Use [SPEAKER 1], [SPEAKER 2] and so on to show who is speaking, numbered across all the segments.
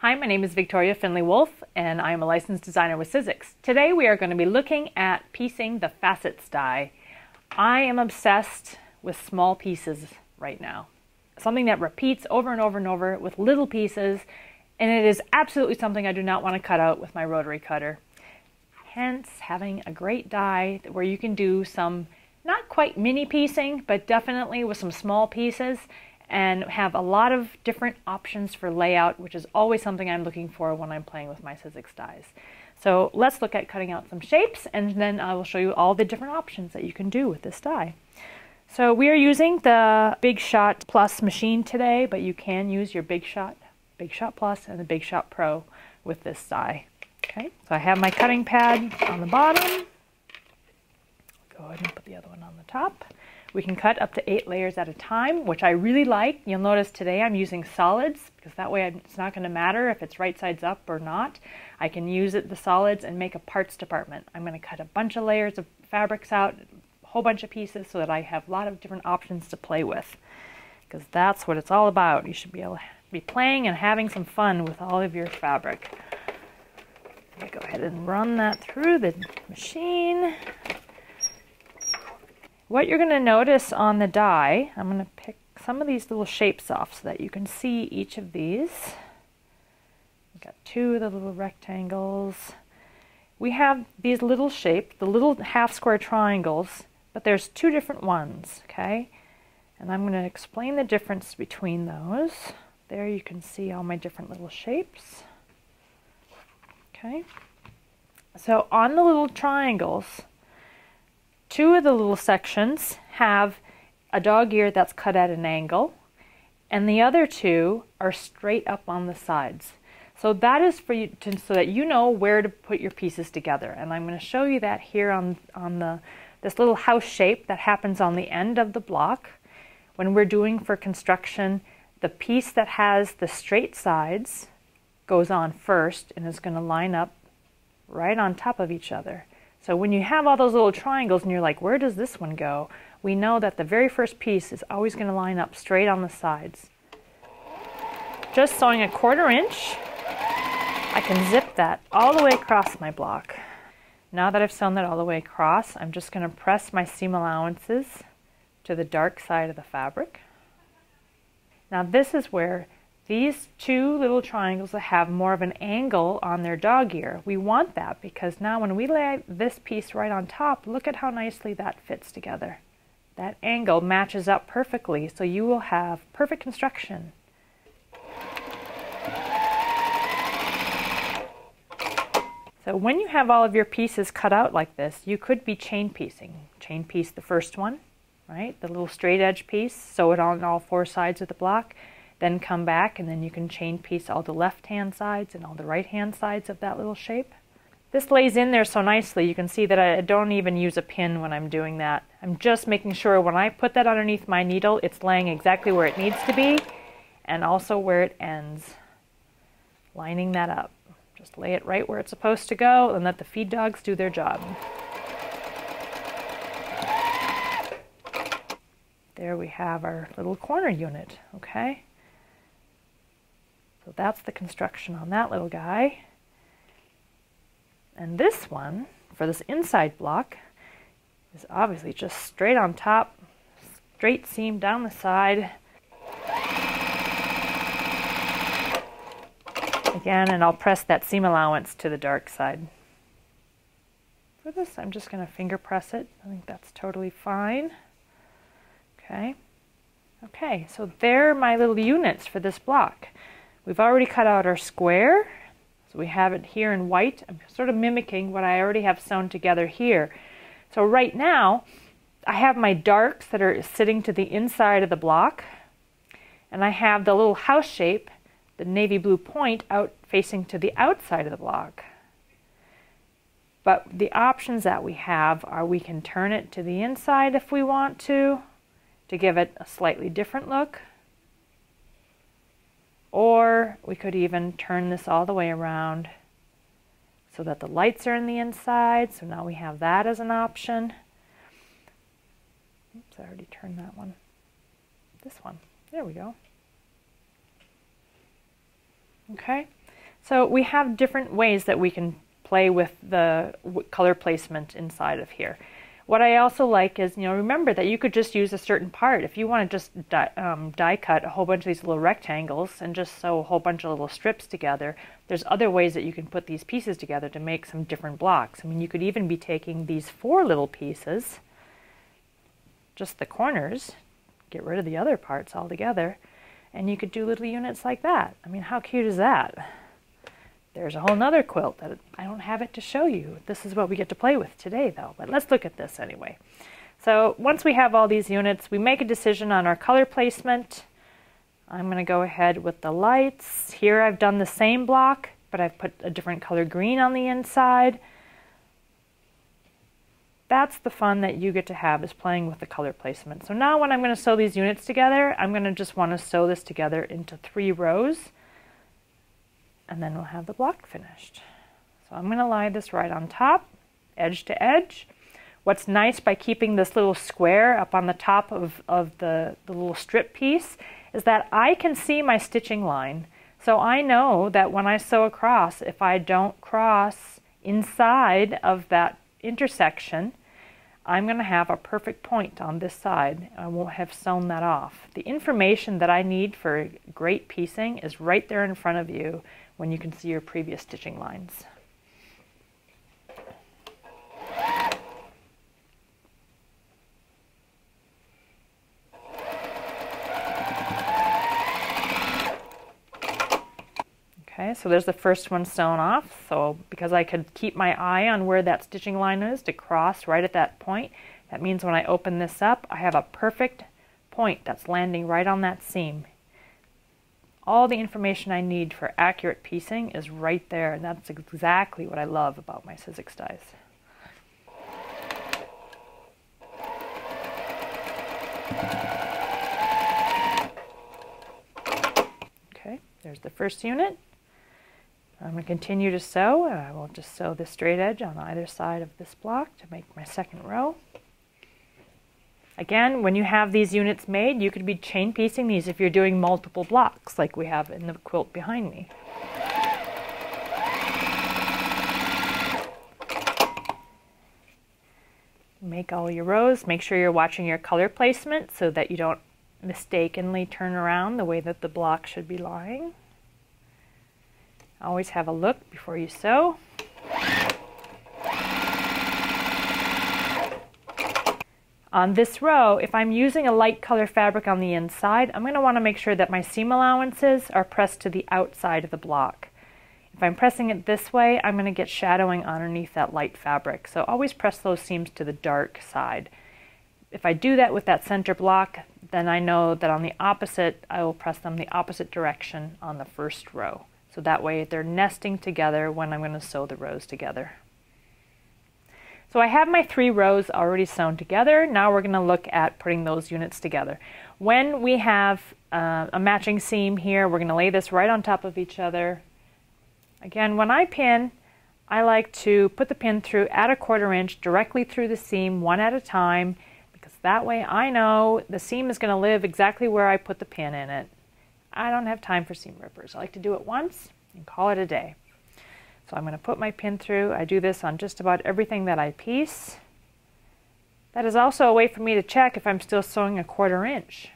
[SPEAKER 1] Hi, my name is Victoria Findlay Wolfe, and I am a licensed designer with Sizzix. Today we are going to be looking at piecing the facets die. I am obsessed with small pieces right now. Something that repeats over and over and over with little pieces, and it is absolutely something I do not want to cut out with my rotary cutter. Hence, having a great die where you can do some not quite mini piecing, but definitely with some small pieces and have a lot of different options for layout, which is always something I'm looking for when I'm playing with my Sizzix dies. So let's look at cutting out some shapes and then I will show you all the different options that you can do with this die. So we are using the Big Shot Plus machine today, but you can use your Big Shot, Big Shot Plus and the Big Shot Pro with this die. Okay, so I have my cutting pad on the bottom. Go ahead and put the other one on the top. We can cut up to eight layers at a time, which I really like. You'll notice today I'm using solids because that way it's not going to matter if it's right sides up or not. I can use it, the solids and make a parts department. I'm going to cut a bunch of layers of fabrics out, a whole bunch of pieces so that I have a lot of different options to play with because that's what it's all about. You should be able to be playing and having some fun with all of your fabric. Go ahead and run that through the machine. What you're going to notice on the die, I'm going to pick some of these little shapes off so that you can see each of these. We've got two of the little rectangles. We have these little shapes, the little half square triangles, but there's two different ones, okay? And I'm going to explain the difference between those. There you can see all my different little shapes. Okay. So on the little triangles, Two of the little sections have a dog ear that's cut at an angle, and the other two are straight up on the sides. So that is for you to, so that you know where to put your pieces together. And I'm going to show you that here on, on the, this little house shape that happens on the end of the block. When we're doing for construction, the piece that has the straight sides goes on first and is going to line up right on top of each other. So when you have all those little triangles and you're like, where does this one go? We know that the very first piece is always going to line up straight on the sides. Just sewing a quarter inch, I can zip that all the way across my block. Now that I've sewn that all the way across, I'm just going to press my seam allowances to the dark side of the fabric. Now this is where these two little triangles that have more of an angle on their dog ear, we want that because now when we lay this piece right on top, look at how nicely that fits together. That angle matches up perfectly, so you will have perfect construction. So when you have all of your pieces cut out like this, you could be chain piecing. Chain piece the first one, right? The little straight edge piece, sew it on all four sides of the block then come back and then you can chain piece all the left hand sides and all the right hand sides of that little shape. This lays in there so nicely. You can see that I don't even use a pin when I'm doing that. I'm just making sure when I put that underneath my needle, it's laying exactly where it needs to be and also where it ends. Lining that up. Just lay it right where it's supposed to go and let the feed dogs do their job. There we have our little corner unit, okay? So that's the construction on that little guy. And this one, for this inside block, is obviously just straight on top, straight seam down the side. Again, and I'll press that seam allowance to the dark side. For this, I'm just going to finger press it. I think that's totally fine. Okay. Okay, so there are my little units for this block. We've already cut out our square, so we have it here in white. I'm sort of mimicking what I already have sewn together here. So right now, I have my darks that are sitting to the inside of the block, and I have the little house shape, the navy blue point, out facing to the outside of the block. But the options that we have are we can turn it to the inside if we want to, to give it a slightly different look. Or we could even turn this all the way around so that the lights are in the inside. So now we have that as an option. Oops, I already turned that one. This one. There we go. Okay. So we have different ways that we can play with the color placement inside of here. What I also like is, you know, remember that you could just use a certain part. If you want to just die, um, die cut a whole bunch of these little rectangles and just sew a whole bunch of little strips together, there's other ways that you can put these pieces together to make some different blocks. I mean, you could even be taking these four little pieces, just the corners, get rid of the other parts altogether, and you could do little units like that. I mean, how cute is that? There's a whole nother quilt that I don't have it to show you. This is what we get to play with today though, but let's look at this anyway. So once we have all these units, we make a decision on our color placement. I'm going to go ahead with the lights. Here I've done the same block, but I've put a different color green on the inside. That's the fun that you get to have is playing with the color placement. So now when I'm going to sew these units together, I'm going to just want to sew this together into three rows and then we'll have the block finished. So I'm going to lie this right on top, edge to edge. What's nice by keeping this little square up on the top of, of the, the little strip piece is that I can see my stitching line. So I know that when I sew across, if I don't cross inside of that intersection, I'm going to have a perfect point on this side. I won't have sewn that off. The information that I need for great piecing is right there in front of you when you can see your previous stitching lines. Okay, so there's the first one sewn off. So because I could keep my eye on where that stitching line is to cross right at that point, that means when I open this up, I have a perfect point that's landing right on that seam all the information I need for accurate piecing is right there, and that's exactly what I love about my Sizzix dies. Okay, there's the first unit. I'm going to continue to sew, and I will just sew the straight edge on either side of this block to make my second row. Again, when you have these units made, you could be chain piecing these if you're doing multiple blocks like we have in the quilt behind me. Make all your rows. Make sure you're watching your color placement so that you don't mistakenly turn around the way that the block should be lying. Always have a look before you sew. On this row, if I'm using a light color fabric on the inside, I'm going to want to make sure that my seam allowances are pressed to the outside of the block. If I'm pressing it this way, I'm going to get shadowing underneath that light fabric. So always press those seams to the dark side. If I do that with that center block, then I know that on the opposite, I will press them the opposite direction on the first row. So that way they're nesting together when I'm going to sew the rows together. So I have my three rows already sewn together. Now we're going to look at putting those units together. When we have uh, a matching seam here, we're going to lay this right on top of each other. Again, when I pin, I like to put the pin through at a quarter inch directly through the seam one at a time because that way I know the seam is going to live exactly where I put the pin in it. I don't have time for seam rippers. I like to do it once and call it a day. So I'm going to put my pin through. I do this on just about everything that I piece. That is also a way for me to check if I'm still sewing a quarter inch.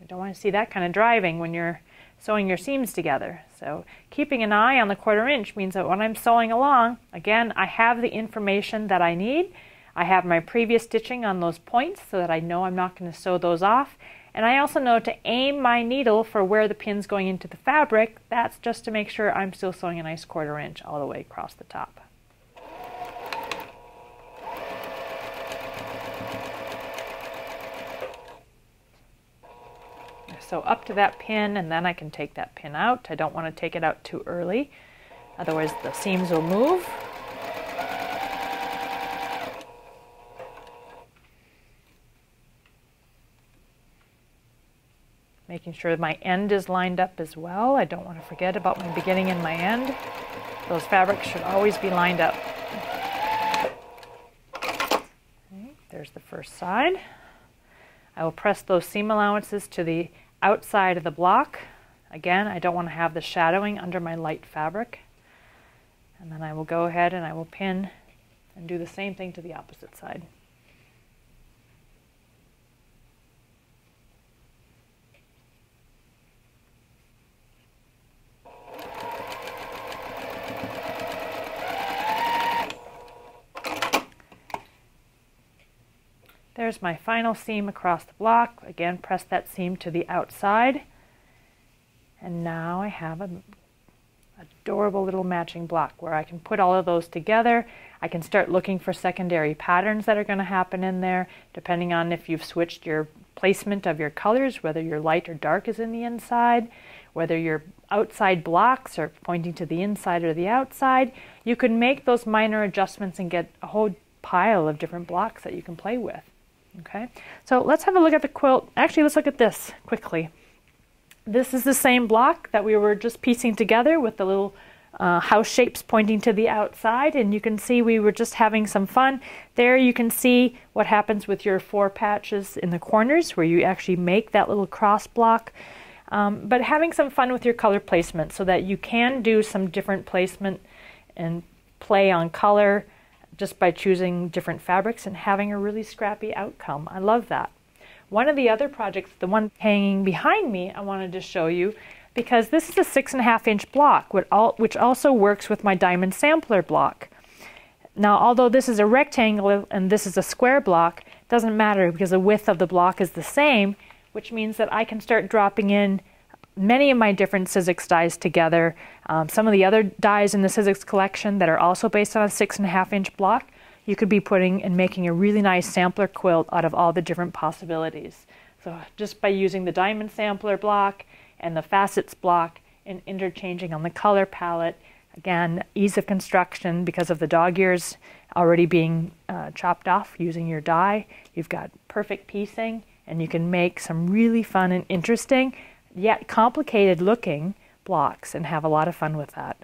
[SPEAKER 1] I don't want to see that kind of driving when you're sewing your seams together. So keeping an eye on the quarter inch means that when I'm sewing along, again, I have the information that I need. I have my previous stitching on those points so that I know I'm not going to sew those off. And I also know to aim my needle for where the pin's going into the fabric. That's just to make sure I'm still sewing a nice quarter inch all the way across the top. So up to that pin and then I can take that pin out. I don't want to take it out too early, otherwise the seams will move. Making sure my end is lined up as well. I don't want to forget about my beginning and my end. Those fabrics should always be lined up. Okay, there's the first side. I will press those seam allowances to the outside of the block. Again, I don't want to have the shadowing under my light fabric. And then I will go ahead and I will pin and do the same thing to the opposite side. There's my final seam across the block. Again, press that seam to the outside. And now I have a adorable little matching block where I can put all of those together. I can start looking for secondary patterns that are going to happen in there, depending on if you've switched your placement of your colors, whether your light or dark is in the inside, whether your outside blocks are pointing to the inside or the outside. You can make those minor adjustments and get a whole pile of different blocks that you can play with. Okay, so let's have a look at the quilt. Actually, let's look at this quickly. This is the same block that we were just piecing together with the little uh, house shapes pointing to the outside and you can see we were just having some fun. There you can see what happens with your four patches in the corners where you actually make that little cross block. Um, but having some fun with your color placement so that you can do some different placement and play on color just by choosing different fabrics and having a really scrappy outcome. I love that. One of the other projects, the one hanging behind me, I wanted to show you because this is a six and a half inch block, which also works with my diamond sampler block. Now, although this is a rectangle and this is a square block, doesn't matter because the width of the block is the same, which means that I can start dropping in many of my different Sizzix dies together. Um, some of the other dies in the Sizzix collection that are also based on a six and a half inch block, you could be putting and making a really nice sampler quilt out of all the different possibilities. So just by using the diamond sampler block and the facets block and interchanging on the color palette, again, ease of construction because of the dog ears already being uh, chopped off using your die. You've got perfect piecing and you can make some really fun and interesting yet complicated looking blocks and have a lot of fun with that.